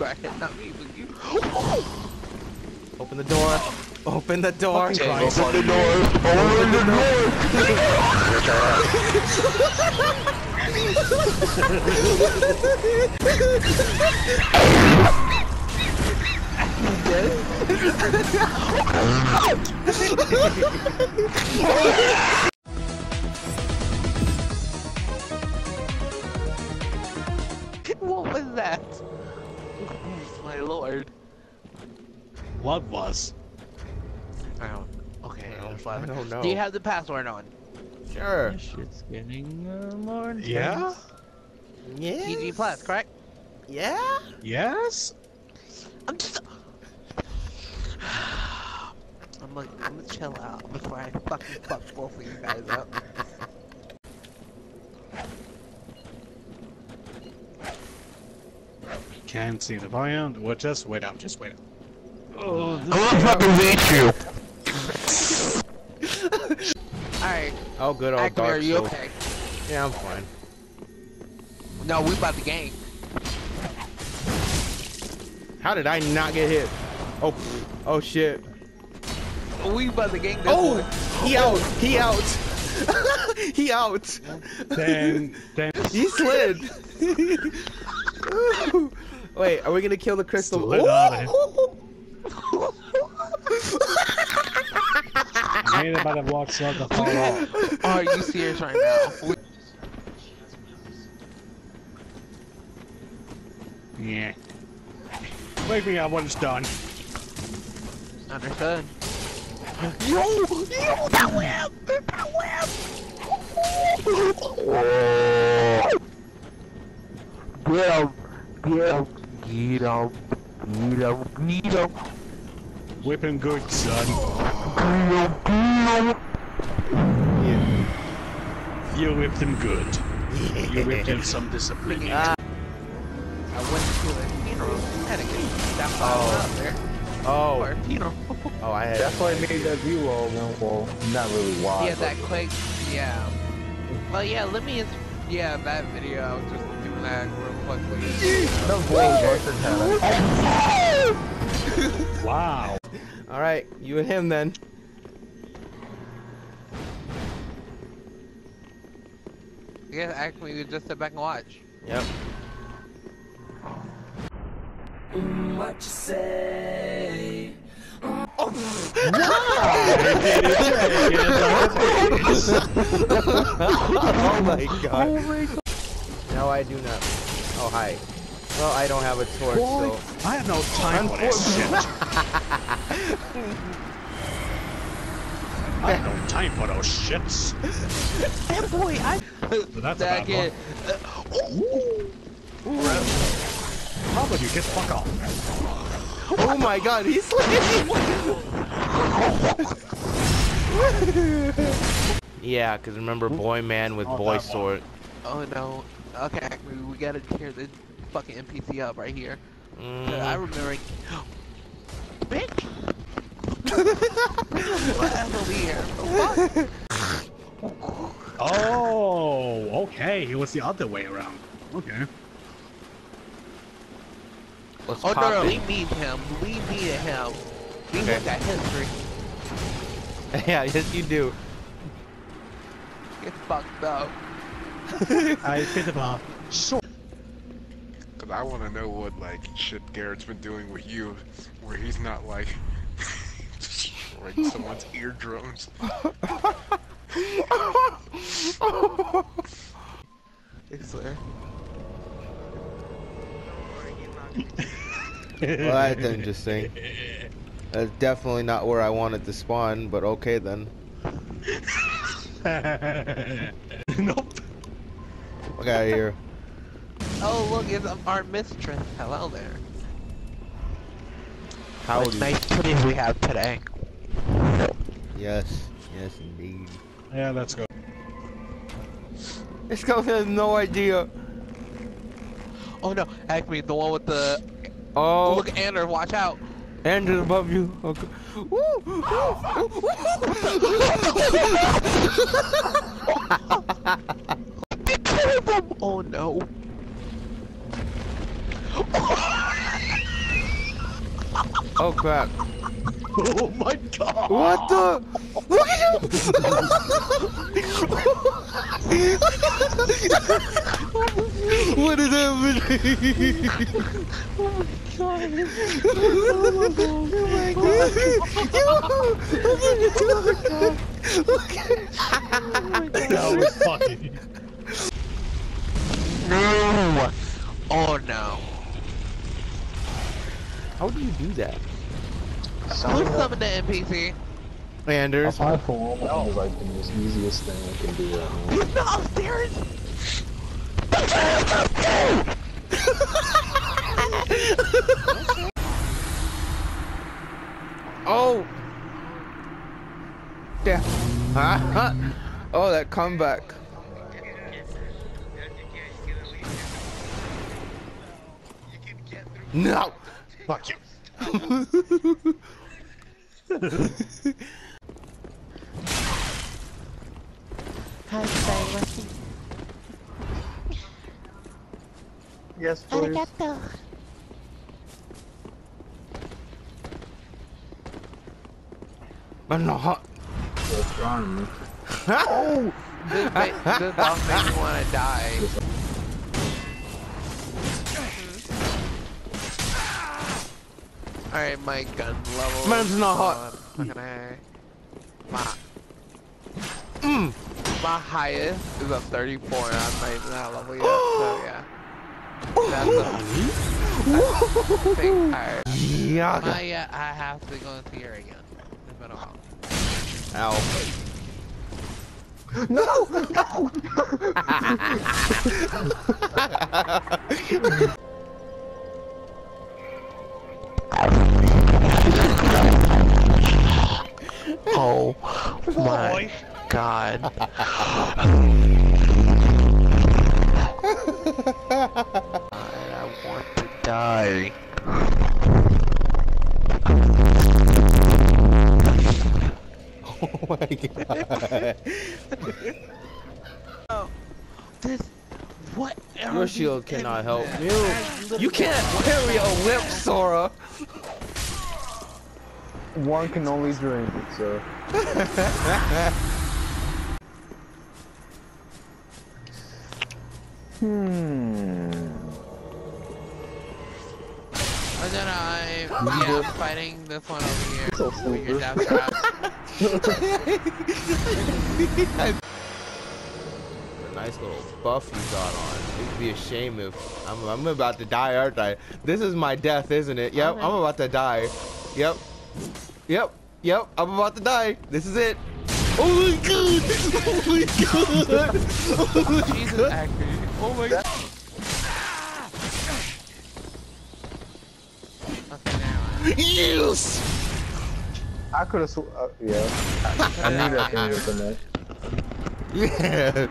crackhead, not me, but you. Open the door. Open the door. Okay, Christ. open the door. Open the door. What What was? I don't. Okay, I don't- that's what I don't know. Do you have the password on? Sure. Shit's getting uh, more intense. Yeah? Yeah. PG plus, correct? Yeah. Yes? I'm just. I'm like, I'm gonna chill out before I fucking fuck both of you guys up. Can't see the volume. Well, just wait out. Just wait out. Oh, this gonna fucking beat you. Alright, Oh, good old Acme, are you Souls. okay? Yeah, I'm fine. No, we about to gang. How did I not get hit? Oh, oh shit. We about to gang this Oh, boy. he out. He out. he out. then, then He slid. Wait, are we gonna kill the crystal? Slid out of him. Ooh. ain't about to watch the fall off. Are you serious right now? We- Yeah. Wake me up when it's done. Understood. Yo! Yo! That whip! That whip! Get him! Get him! Get him! Get him! Get him! Whip him good, son. Yeah. You whipped him good. You whipped him some discipline. Ah. I went to a funeral. Had to get that Oh. out there for Oh, a funeral. oh, I had. That's why I made that view all well, well not really wide. yeah, that quick. Yeah. Well, yeah. Let me. Yeah, that video. I was just doing that real quickly. That voice worked in Canada. Wow. All right, you and him then. Yeah, actually, we just sit back and watch. Yep. What you say? oh, oh my god. No, I do not. Oh, hi. Well, I don't have a torch, so. I have no time for this shit. I have no time for those shits. Hey, boy, I. But that's a that bad kid. How about you get the fuck off? Oh my god, he's Yeah, because remember Boy Man with Oh, Boy that one. Sword. Oh no. Okay, we, we gotta tear the fucking NPC up right here. Mm. I remember. Bitch! Whatever here. Oh, okay. It was the other way around. Okay. Let's Oh no, no, we need him. We need him. We Okay. look at history. yeah, yes you do. Get fucked up. I fit about. So. Cause I want to know what like shit Garrett's been doing with you, where he's not like destroying someone's eardrums. I swear. Well, that's interesting. That's definitely not where I wanted to spawn, but okay then. nope. Look out of here. Oh look, it's our mistress. Hello there. How What nice titties we have today. Yes, yes indeed. Yeah, let's go. This guy has no idea. Oh no, Acme, the one with the. Oh, Look, Ander, watch out. Andrew above you. Okay. Woo, woo, Oh no. Oh crap. Oh my god! What the? Look at him! what is happening? That was fucking. No! Oh no. How do you do that? Who's summon the NPC? Anders. Apply for one is like the most easiest thing I can do right now. Who's the upstairs? Oh! Yeah. Huh? Oh, that comeback. No! Fuck you. Yes, please. I'm not. You're trying oh! This, ma this all makes me want to die. Alright, my gun level. Man's not hot. Fucking A. My, Mm. my highest is a 34 and I'm not even that level yet, so yeah. That's a big higher. Yeah. Uh, yeah, I have to go into here again. It's been a while. Ow. Oh my god. I want to die. Oh my god. This. What? Your shield cannot help you. You can't carry a whip, Sora. One can only drink, so. hmm. And then I, yeah, I'm fighting this one over here. So over here, stupid. down trap. A nice little buff you got on. It'd be a shame if I'm, I'm about to die, aren't I? This is my death, isn't it? Yep, I'm about to die. Yep. Yep. Yep. I'm about to die. This is it. Oh my god! Oh my god! Oh my Jesus, god! actually. Oh my god. Okay. Yes! I could have. Sw- uh, yeah. I, I knew that thing was a net. Yeah.